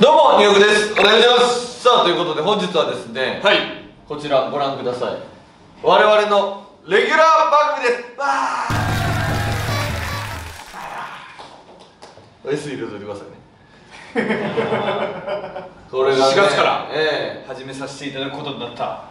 どうもニューヨークです。お願いします。さあということで本日はですねはい。こちらご覧ください。我々のレギュラー番組です。わー。S 入れといてくださいね。これが、ね、4月から。え始めさせていただくことになった。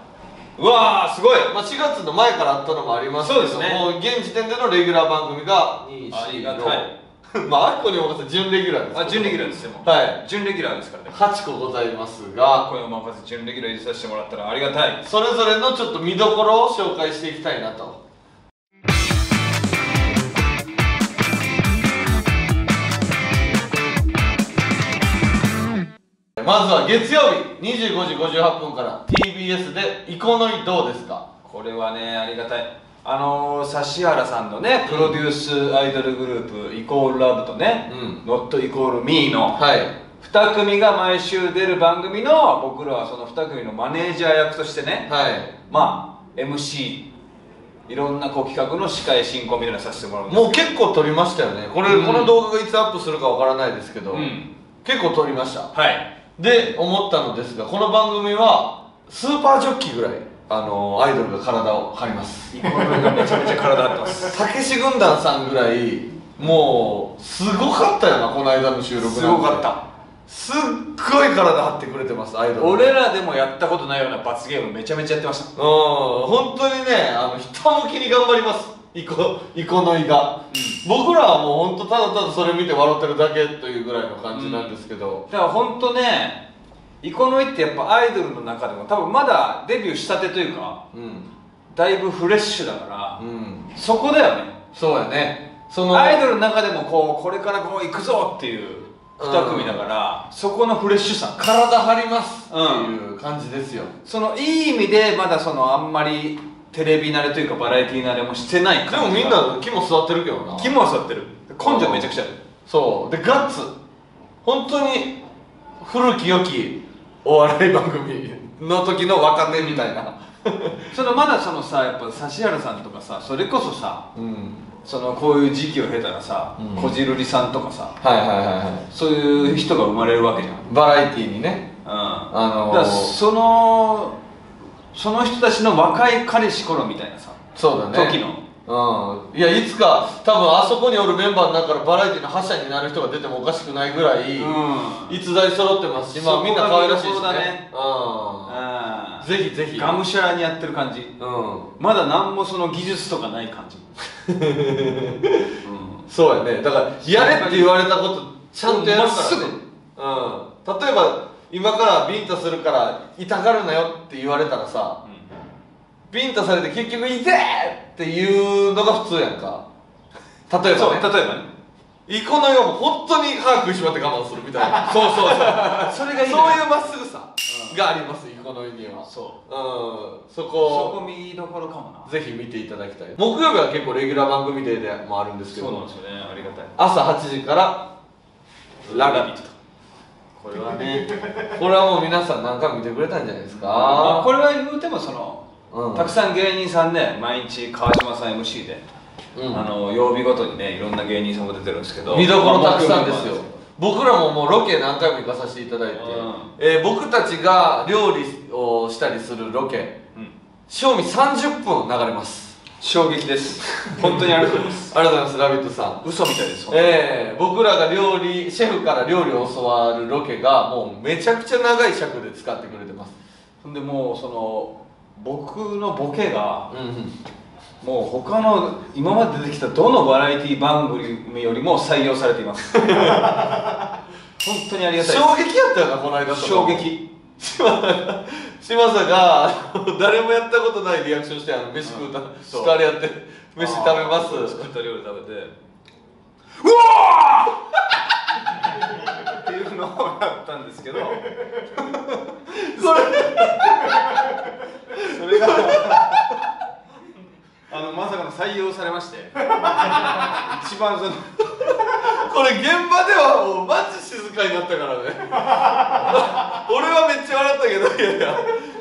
うわーすごい。えまあ、4月の前からあったのもありますけどそうですね。もう現時点でのレギュラー番組が2 4ありがたい まああっこにお任せ準レギュラーですあ準レギュラーですよ。はい。準レギュラーですからね。8個ございますが。今夜お任せ準レギュラー入れさせてもらったらありがたい。それぞれのちょっと見どころを紹介していきたいなと。まずは月曜日25時58分から TBS で「イコノイどうですか?これはねありがたいあのー、指原さんのねプロデュースアイドルグループイコールラブとね、うん。ノットイコールミー」のはい。2組が毎週出る番組の僕らはその2組のマネージャー役としてねはい。まあ MC いろんなこう企画の司会進行みたいなのさせてもらうもう結構撮りましたよね。これ、うん。この動画がいつアップするかわからないですけど、うん。結構撮りました。はい。で思ったのですがこの番組はスーパージョッキーぐらいあのアイドルが体を張ります。めちゃめちゃ体張ってます。たけし軍団さんぐらいもうすごかったよなこの間の収録なんて。すごかった。すっごい体張ってくれてますアイドル。俺らでもやったことないような罰ゲームめちゃめちゃやってました。うん本当にねあのひたむきに頑張ります。イコイコノイが、僕らはもう本当ただただそれ見て笑ってるだけというぐらいの感じなんですけど、だから本当ねイコノイってやっぱアイドルの中でも多分まだデビューしたてというかうん。だいぶフレッシュだから、うん。そこだよね。そうやね。そのアイドルの中でもこうこれからこう行くぞっていう2組だから、そこのフレッシュさ。体張りますっていう感じですよ、そのいい意味でまだそのあんまりテレビ慣れというかバラエティー慣れもしてないでもみんな肝座ってるけどな。肝は座ってる。根性めちゃくちゃある。そう。でガッツ。本当に古き良きお笑い番組の時の若手みたいな。そのまだそのさやっぱ指原さんとかさそれこそさうん。そのこういう時期を経たらさ、うん。こじるりさんとかさはいはいはいはそういう人が生まれるわけじゃん。うんいバラエティーにね。ああのー。だからそのその人たちの若い彼氏頃みたいなさそうだね。時のうん。いやいつか多分あそこにおるメンバーの中からバラエティーの覇者になる人が出てもおかしくないぐらい、うん。逸材揃ってますしまあみんな可愛らしいしね。ね。うん。ぜひぜひ。がむしゃらにやってる感じ。うん。まだ何もその技術とかない感じ、うん。そうやね。だからやれって言われたことちゃんとやるからね。うん。例えば今からビンタするから痛がるなよって言われたらさビンタされて結局痛えっていうのが普通やんか。例えそうばね例えばね。イコのよう本当に歯食いしばって我慢するみたいな。そうそうそう。それがいいのそういうまっすぐさがありますイコのには。そう。うん。そそここ見どころかもな。ぜひ見ていただきたい。木曜日は結構レギュラー番組デーでもあるんですけど。そうなんですよねありがたい。朝8時からラビット。これはね。これはもう皆さん何回も見てくれたんじゃないですまあかこれは言うてもその、うん。たくさん芸人さんね毎日川島さん MC で、うん。あの曜日ごとにねいろんな芸人さんも出てるんですけど。見どころたくさんですよ。まあ僕らももうロケ何回も行かさせていただいて、うん。えー僕たちが料理をしたりするロケうん。賞味30分流れます。衝撃です。本当にありがとうございます。ありがとうございます「ラビット!」さん。嘘みたいですえー、僕らが料理シェフから料理を教わるロケがもうめちゃくちゃ長い尺で使ってくれてます。ほんでもうその僕のボケがうんもう他の今まで出てきたどのバラエティ番組よりも採用されています。本当にありがたい衝撃やったよなこの間衝撃。島田島佐が誰もやったことないリアクションしてあの飯食うたそう二人やって飯食べます。あー作った料理食べて。っていうのをやったんですけど。これそれが。あのまさかの採用されまして。一番そのこれ現場ではもうマジ静かになったからね。俺はめっちゃ笑ったけどいやいや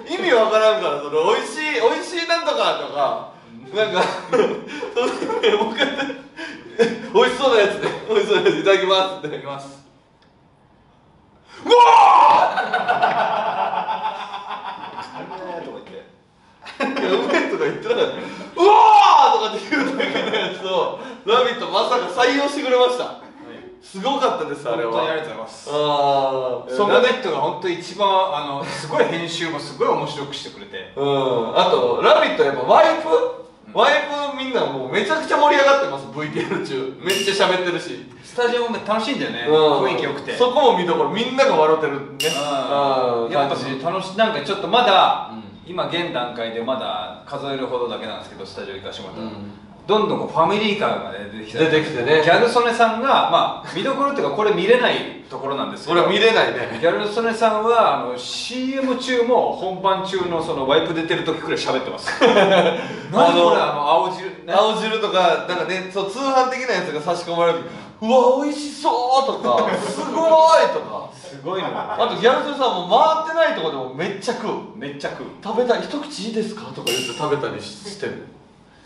意味わからんからその美味しい美味しいなんとかとかなんかそれもう一回やって美味しそうなやつね。美味しそうなやついただきますって。いただきます。うわうめえとか言ってなかったうわーとかって言うだけのやつを「ラビット!」まさか採用してくれました。すごかったですあれは。本当にありがとうございます。ああそのネットが本当に一番あのすごい編集もすごい面白くしてくれて。うん。あと「ラビット!」やっぱワイプ、ワイプみんなもうめちゃくちゃ盛り上がってます VTR 中。めっちゃ喋ってるし。スタジオも楽しいんだよね、うん、雰囲気よくて。そこも見どころみんなが笑ってるね。ああやっぱし楽しなんかちょっとまだ、うん。今現段階でまだ数えるほどだけなんですけどスタジオ行かしてもらったら、どんどんファミリー感が、ね、出てきて出てきてね。ギャル曽根さんがまあ見どころっていうかこれ見れないところなんですけど。俺は見れないね。ギャル曽根さんはあの CM 中も本番中のそのワイプ出てる時くらい喋ってます。何これあの青汁。ね。青汁とかなんかねそう通販的なやつが差し込まれる時うわ美味しそうとかすごいとか。すごいのよ。あとギャル曽根さんも回ってないとこでもめっちゃ食う。めっちゃ食う。食べたい。一口いいですか？とか言って食べたりしてる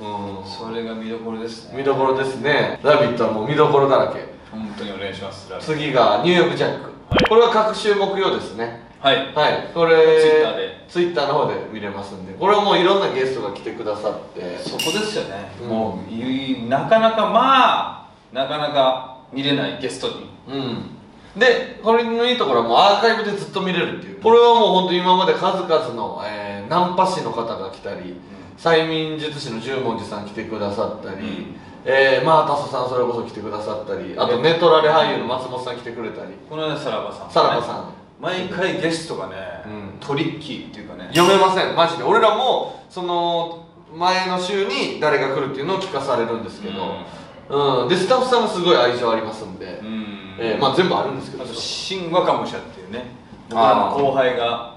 うん。それが見どころですね。見どころですね「ラビット!」はもう見どころだらけ。本当にお願いします次がニューヨークジャック、はい。これは各週木曜ですね。はい。はい。これ Twitter で。ツイッターの方で見れますんで。これはもういろんなゲストが来てくださって。そこですよね、うん。もういなかなかまあなかなか見れないゲストに。うん。でこれのいいところはもうアーカイブでずっと見れるっていう。これはもう本当今まで数々の、えーナンパ師の方が来たり、催眠術師の十文字さん来てくださったり、うんえー、マータソさんそれこそ来てくださったりあとネトラレ俳優の松本さん来てくれたり。この間さらばさん、さらばさん。毎回ゲストがね、うん。トリッキーっていうかね。読めません。マジで。俺らもその前の週に誰が来るっていうのを聞かされるんですけど、うん。でスタッフさんがすごい愛情ありますんで、うん。えーまあ全部あるんですけど。あと新若武者っていうね。僕らの後輩が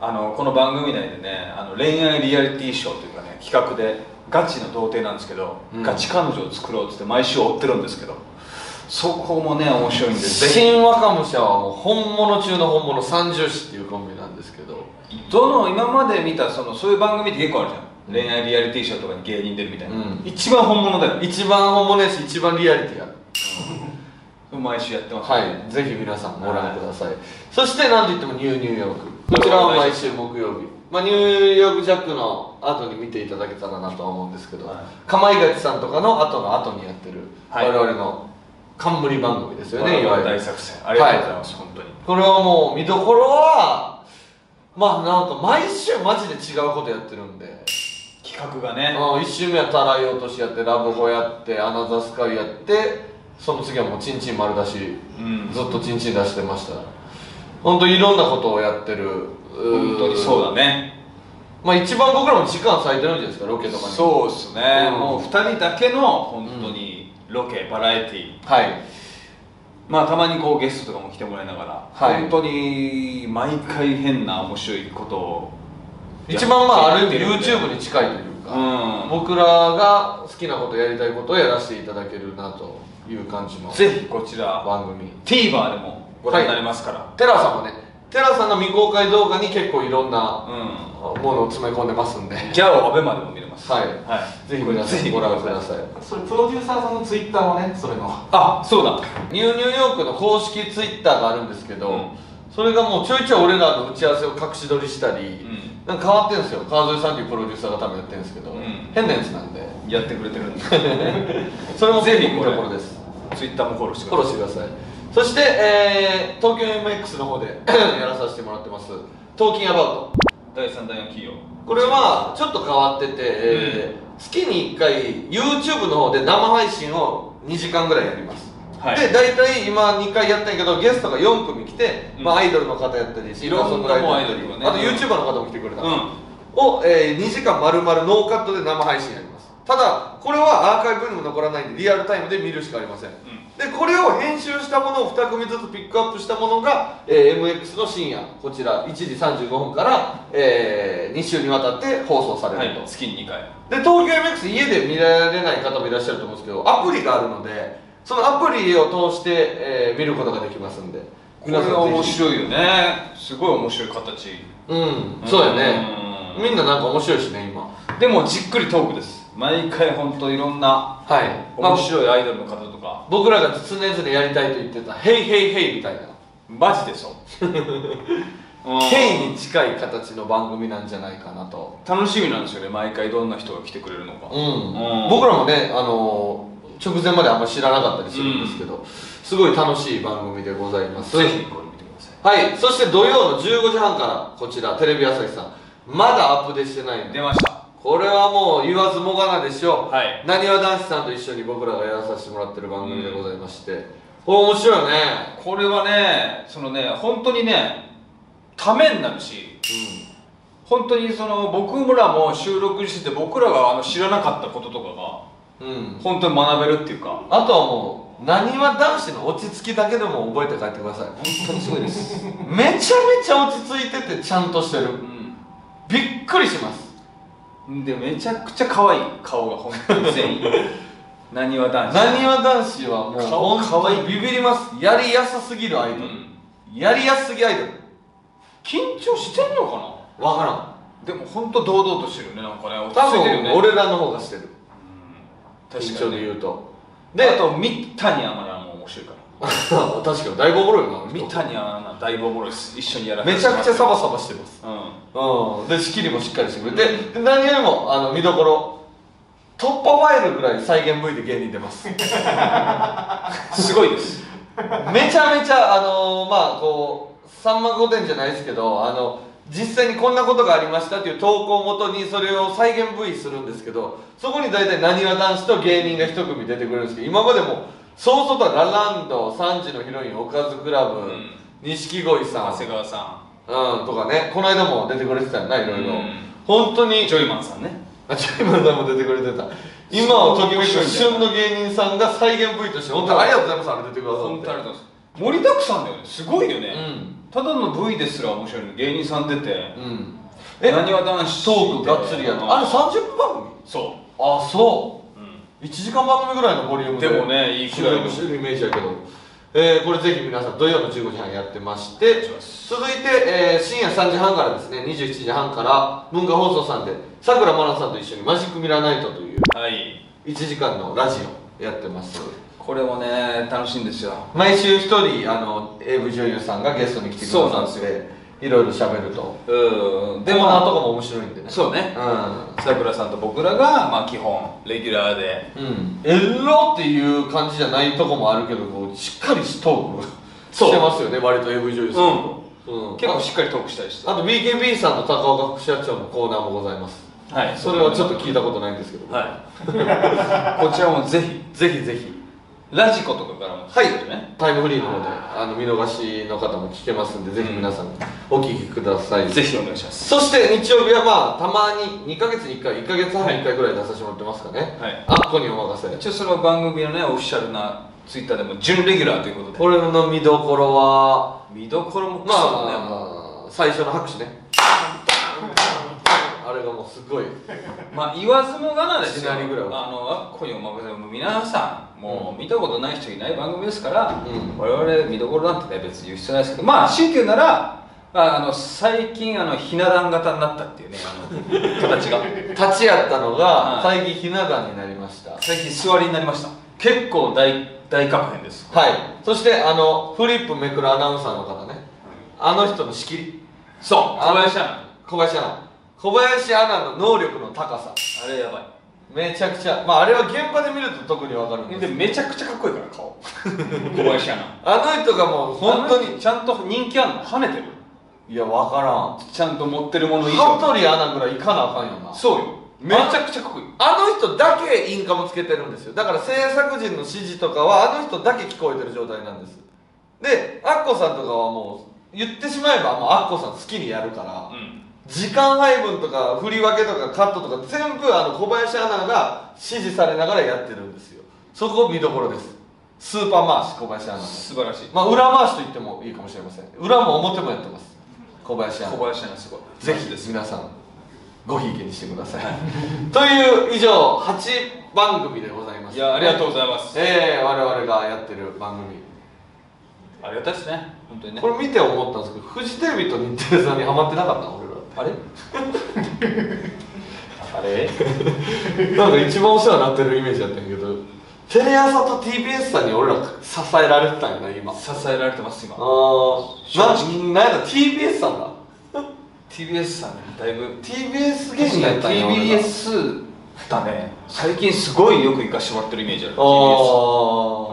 あのこの番組内でねあの恋愛リアリティショーという企画でガチの童貞なんですけど、うん。ガチ彼女を作ろうっつって毎週追ってるんですけどそこもね面白いんで新若武者はもう本物中の本物三重視っていうコンビなんですけど。どの今まで見たそのそういう番組って結構あるじゃん。恋愛リアリティショーとかに芸人出るみたいな、うん。一番本物だよ。一番本物やし一番リアリティある。毎週やってます、はい。ぜひ皆さんご覧ください、そして何といってもニューニューヨーク。こちらは毎週木曜日まあ、ニューヨークジャックの後に見ていただけたらなとは思うんですけど、はい。かまいがちさんとかの後の後にやってるはい。我々の冠番組ですよね、いわゆる。大作戦。ありがとうございます、本当に。これはもう見どころはまあなんか毎週マジで違うことやってるんで。企画がね。1週目はたらい落としやってラブホやってアナザースカイやってその次はもうチンチン丸出し、うん。ずっとチンチン出してました。本当いろんなことをやってる本当にそうだね。まあ一番僕らも時間割いてるんじゃないですかロケとかに。そうっすね、うん。もう2人だけの本当にロケ、バラエティ。ーはい。まあたまにこうゲストとかも来てもらいながら、はい。本当に毎回変な面白いことを一番まあある意味 YouTube に近いというか、うん。僕らが好きなことやりたいことをやらせていただけるなという感じのぜひこちら番組。TVer でもご覧になれますから、テラさんもねテラさんの未公開動画に結構いろんなうん。ものを詰め込んでますんで。ギャオアベマでも見れます。はい。はい、ぜひ皆さんご覧ください。それプロデューサーさんのツイッターはねそれの。あそうだ。ニューニューヨークの公式ツイッターがあるんですけど、うん。それがもうちょいちょい俺らの打ち合わせを隠し撮りしたり、ん。なんか変わってるんですよ。川添さんっていうプロデューサーが多分やってるんですけど、ん。変なやつなんで。やってくれてるんで。それもぜひ見どころです。ツイッターもフォローしてくださいそして、えー、東京 MX の方で やらさせてもらってます「トーキンアバウト第3第4企業」これはちょっと変わってて、えー月に1回 YouTube の方で生配信を2時間ぐらいやります、はい。で大体今2回やったんやけどゲストが4組来て、うん。まあ、アイドルの方やったりシンガーソングライターやったりいろんなもうアイドルがねあと YouTuber の方も来てくれた、うん。を、えー2時間丸々ノーカットで生配信やります。ただこれはアーカイブにも残らないんでリアルタイムで見るしかありません、でこれを編集したものを2組ずつピックアップしたものが、えー MX の深夜。こちら1時35分から、え2週にわたって放送されると、はい月に2回。で東京 MX 家で見られない方もいらっしゃると思うんですけどアプリがあるのでそのアプリを通して、えー見ることができますんで。これは面い白いよね。すごい面白い形。うん。そうやね。うん。みんななんか面白いしね今。でもじっくりトークです毎回本当いろんなはい、まあ面白いアイドルの方とか。僕らが常々やりたいと言ってた「ヘイヘイヘイ」みたいな。マジでそう。うん。ヘイに近い形の番組なんじゃないかなと。楽しみなんですよね毎回どんな人が来てくれるのか。うん。うん。僕らもねあの直前まであんまり知らなかったりするんですけど、すごい楽しい番組でございます。ぜひこれ見てください。はい。そして土曜の15時半からこちらテレビ朝日さんまだアップデしてないんで出ましたこれはもう言わずもがなでしょう。はい。なにわ男子さんと一緒に僕らがやらさせてもらってる番組でございまして、これ面白いよね。これはねそのね本当にねためになるし本当にその僕らも収録してて僕らがあの知らなかったこととかがうん、うん、本当に学べるっていうか。あとはもうなにわ男子の落ち着きだけでも覚えて帰ってください。本当にすごいです。めちゃめちゃ落ち着いててちゃんとしてる。びっくりします。うんでめちゃくちゃ可愛い顔が本当に全員。なにわ男子。なにわ男子はもう顔本当にビビります。やりやすすぎるアイドル、うん。やりやすすぎアイドル。緊張してんのかな？わからん。でも本当堂々としてるよねなんかね。落ち多着いてるよね。分俺らの方がしてる。確かに緊張で言うと。でであと三谷アナも面白いから 確かにだいぶおもろいよな。三谷アナだいぶおもろいです。一緒にやらせてめちゃくちゃサバサバしてます。うん。うん。で仕切りもしっかりしてくれて。で何よりもあの見どころ。突破ファイルぐらい再現 V で芸人出ます。すごいです。めちゃめちゃあのーまあこう「さんま御殿」じゃないですけどあの実際にこんなことがありましたっていう投稿をもとにそれを再現 V するんですけどそこに大体なにわ男子と芸人が一組出てくるんですけど今までもそうそうとラランド3時のヒロインおかずクラブん。錦鯉さん。長谷川さうんとかね。この間も出てくれてたよないろいろ。うん。本当にんジョイマンさんね。あジョイマンさんも出てくれてた。今をときめく旬の芸人さんが再現 V として本当にありがとうございますあれ出てくださって。本当ありがとうございます。盛りだくさんだよね。すごいよね、うん。ただの V ですら面白いの芸人さん出て。うん。なにわ男子トークがっつりやとあれ30分番組？そ、あそうう1時間番組ぐらいのボリュームでもねいい収録してるイメージやけど。えー、これぜひ皆さん土曜の15時半やってまして続いて、えー、深夜3時半からですね27時半から文化放送さんでさくらまなさんと一緒にマジックミラーナイトというはい。1時間のラジオやってます。これもね楽しいんですよ。毎週一人あの AV 女優さんがゲストに来てくださっそうなんですていろいろ喋ると。うん。でもなとかも面白いんでね。そうね。うさくらさんと僕らがまあ基本レギュラーでん、うん、エロっていう感じじゃないとこもあるけどこうしっかりしトークしてますよね割と AV 女優さんと、うん。結構しっかりトークしたりして。あと BKB さんの高岡副社長のコーナーもございます。はい。それはちょっと聞いたことないんですけど。はい。こちらもぜひぜひぜひラジコとかからもはいタイムフリーの方であの見逃しの方も聞けますんでぜひ皆さんお聞きください、ぜひお願いします。そして日曜日はまあたまに2ヶ月に1回1ヶ月半に1回ぐらい出させてもらってますかね、はい。あっこにお任せ。一応その番組のねオフィシャルなツイッターでも準レギュラーということで。これの見どころは見どころもクまあ最初の拍手ねがもうすごい。まあ言わずもがなですよあのあっこにお任せ皆さんもう見たことない人いない番組ですから、うん。我々見どころなんてね別に言う必要ないですけどまあ強いて言うならああの最近あのひな壇型になったっていうねあの形が。立ち会ったのがはい。最近ひな壇になりました。最近座りになりました。結構大大確変です。はい。そしてあのフリップめくるアナウンサーの方ね。あの人の仕切り。そうあ小林アナ小林アナ小林アナの能力の高さ。あれやばい。めちゃくちゃ。まああれは現場で見ると特に分かるんですでめちゃくちゃかっこいいから顔。小林アナ。あの人がもう本当にあの人ちゃんと人気あんの跳ねてる。いや分からん。ちゃんと持ってるもの以羽上鳥アナぐらい行かなあかんよな。そうよ。めちゃくちゃかっこいい。あの人だけインカムつけてるんですよ。だから制作陣の指示とかはあの人だけ聞こえてる状態なんです。でアッコさんとかはもう言ってしまえばもうアッコさん好きにやるから、うん時間配分とか振り分けとかカットとか全部あの小林アナが指示されながらやってるんですよ。そこ見どころです。スーパー回し小林アナの素晴らしい。まあ裏回しと言ってもいいかもしれません。裏も表もやってます。小林アナ。小林アナすごい。ぜひです。皆さんごひいきにしてください。という以上8番組でございます。いやありがとうございます。ええ我々がやってる番組。ありがたいですね。本当にね。これ見て思ったんですけどフジテレビと日テレさんにハマってなかった俺らあれ？あれ？なんか一番お世話になってるイメージだったんやけどテレ朝と TBS さんに俺ら支えられてたんやな今。支えられてます今。あー。ななんやだ TBS さんだ。TBS さんねだいぶ。TBS 芸人やったんや TBS だね。最近すごいよく行かしてもらってるイメージある。あ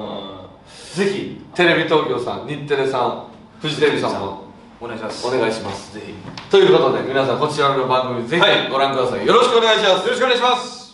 あぜひテレビ東京さん日テレさんフジテレビさんもお願いします。お願いします。ぜひ。よということで皆さんこちらの番組ぜはい。ひご覧ください、よろしくお願いします。ろしくお願いします